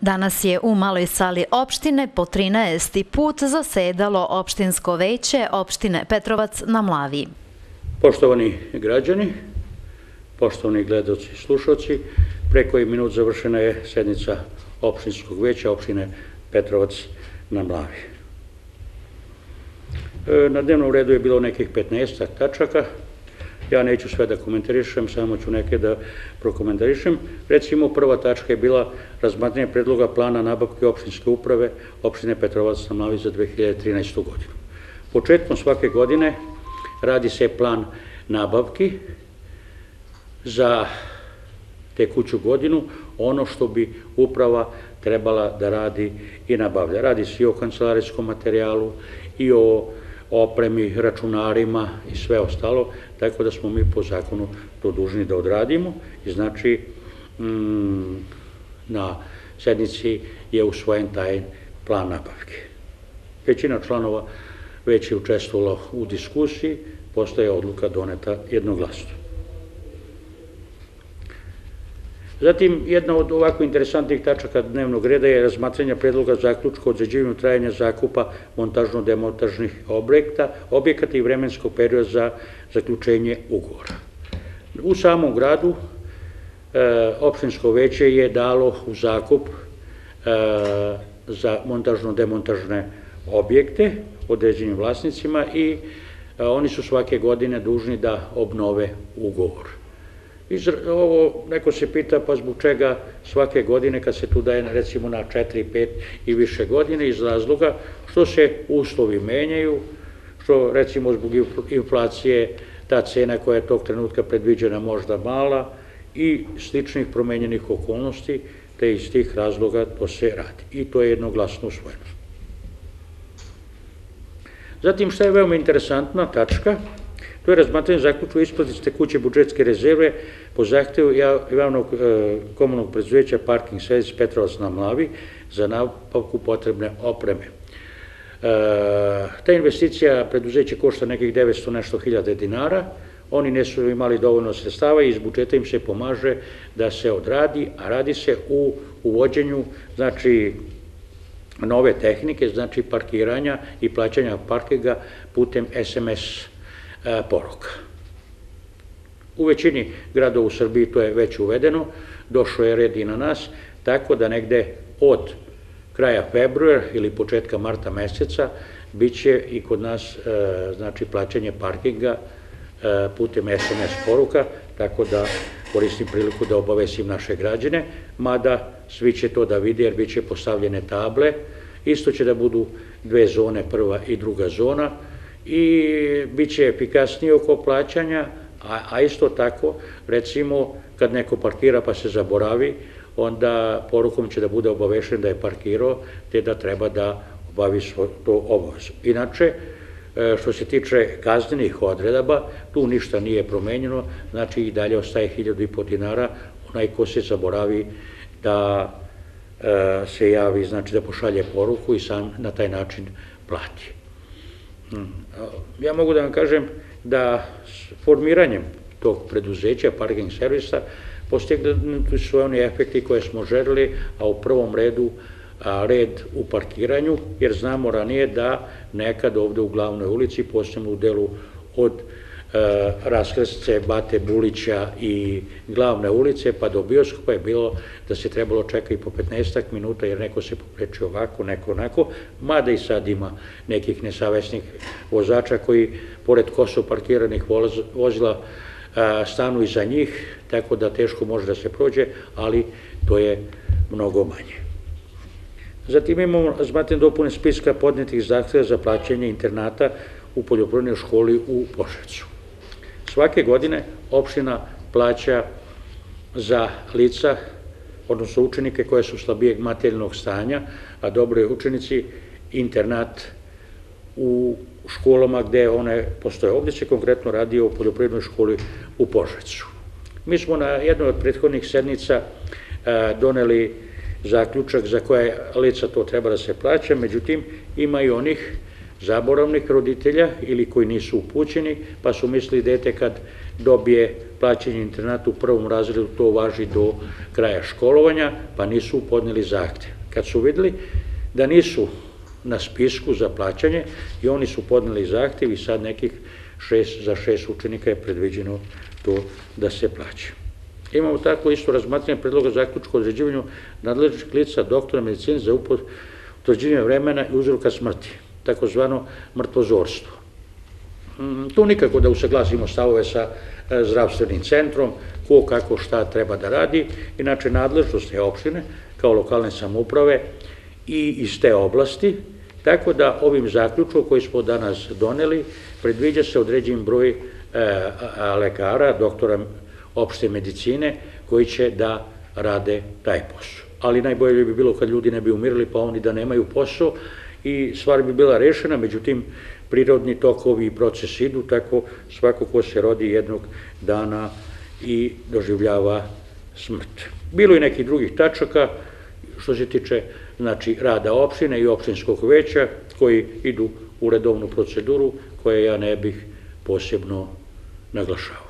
Danas je u maloj sali opštine po 13. put zasedalo opštinsko veće opštine Petrovac na Mlavi. Poštovani građani, poštovani gledoci i slušalci, preko i minut završena je sednica opštinskog veća opštine Petrovac na Mlavi. E, na dnevnom redu je bilo nekih 15 tačaka, ja neću sve da komentarišem, samo ću neke da prokomentarišem. Recimo, prva tačka je bila razmatranje predloga plana nabavke opštinske uprave opštine Petrovac na Mlavi za 2013. godinu. Početkom svake godine radi se plan nabavki za tekuću godinu, ono što bi uprava trebala da radi i nabavlja. Radi se i o kancelarijskom materijalu i o opremi, računarima i sve ostalo, tako da smo mi po zakonu to dužni da odradimo i znači mm, na sednici je usvojen taj plan nabavke. Većina članova već je učestvovala u diskusiji, postoje odluka doneta jednoglasno. Zatim, jedna od ovako interesantnih tačaka dnevnog reda je razmatranja predloga zaključka o određivanju trajanja zakupa montažno-demontažnih objekata i vremenskog perioda za zaključenje ugovora. U samom gradu e, opštinsko veće je dalo u zakup e, za montažno-demontažne objekte određenim vlasnicima i e, oni su svake godine dužni da obnove ugovor. Ovo, neko se pita pa zbog čega svake godine kad se tu daje recimo na 4, 5 i više godine iz razloga što se uslovi menjaju, što recimo zbog inflacije ta cena koja je tog trenutka predviđena možda mala i sličnih promenjenih okolnosti, te iz tih razloga to se radi. I to je jednoglasno usvojeno. Zatim, šta je veoma interesantna tačka, To je razmatranje zaključu isplati tekuće budžetske rezerve po zahtevu javnog e, komunalnog preduzeća Parking Service Petrovac na Mlavi za nabavku potrebne opreme. E, ta investicija preduzeća košta nekih 900 nešto hiljade dinara, oni ne su imali dovoljno sredstava i iz budžeta im se pomaže da se odradi, a radi se u uvođenju, znači, nove tehnike, znači parkiranja i plaćanja parkinga putem SMS E, poruka. U većini gradova u Srbiji to je već uvedeno, došlo je red i na nas, tako da negde od kraja februara ili početka marta meseca biće i kod nas e, znači plaćanje parkinga e, putem SMS poruka, tako da koristim priliku da obavesim naše građane, mada svi će to da vide jer biće postavljene table, isto će da budu dve zone, prva i druga zona, i bit će efikasnije oko plaćanja, a, a isto tako, recimo, kad neko parkira pa se zaboravi, onda porukom će da bude obavešen da je parkirao, te da treba da obavi to obavezu. Inače, e, što se tiče kaznenih odredaba, tu ništa nije promenjeno, znači i dalje ostaje hiljadu i po dinara, onaj ko se zaboravi da e, se javi, znači da pošalje poruku i sam na taj način plati. Ja mogu da vam kažem da s formiranjem tog preduzeća, parking servisa, postignuti su oni efekti koje smo želili, a u prvom redu red u parkiranju, jer znamo ranije da nekad ovde u glavnoj ulici, posebno u delu od raskrsce Bate Bulića i glavne ulice, pa do bioskopa je bilo da se trebalo čekati po 15 minuta, jer neko se poprečio ovako, neko onako, mada i sad ima nekih nesavesnih vozača koji, pored koso parkiranih vozila, e, stanu iza njih, tako da teško može da se prođe, ali to je mnogo manje. Zatim imamo zmaten dopune spiska podnetih zahtjeva za plaćanje internata u poljoprivrednoj školi u Požarcu. Svake godine opština plaća za lica, odnosno učenike koje su slabijeg materijalnog stanja, a dobro je učenici, internat u školama gde one postoje. Ovde se konkretno radi o poljoprivrednoj školi u Požacu. Mi smo na jednoj od prethodnih sednica doneli zaključak za koje lica to treba da se plaća, međutim ima i onih zaboravnih roditelja ili koji nisu upućeni, pa su mislili dete kad dobije plaćanje internatu u prvom razredu, to važi do kraja školovanja, pa nisu podneli zahtev. Kad su videli da nisu na spisku za plaćanje i oni su podneli zahtev i sad nekih šest, za šest učenika je predviđeno to da se plaća. Imamo tako isto razmatranje predloga zaključka o određivanju nadležnih lica doktora medicine za utvrđivanje vremena i uzroka smrti, takozvano mrtvozorstvo. Mm, tu nikako da usaglasimo stavove sa e, zdravstvenim centrom, ko kako šta treba da radi, inače nadležnost je opštine kao lokalne samuprave i iz te oblasti, tako da ovim zaključkom koji smo danas doneli predviđa se određen broj e, lekara, doktora opšte medicine, koji će da rade taj posao. Ali najbolje bi bilo kad ljudi ne bi umirali, pa oni da nemaju posao i stvar bi bila rešena, međutim, prirodni tokovi i proces idu, tako svako ko se rodi jednog dana i doživljava smrt. Bilo je nekih drugih tačaka što se tiče znači, rada opštine i opštinskog veća koji idu u redovnu proceduru koje ja ne bih posebno naglašao.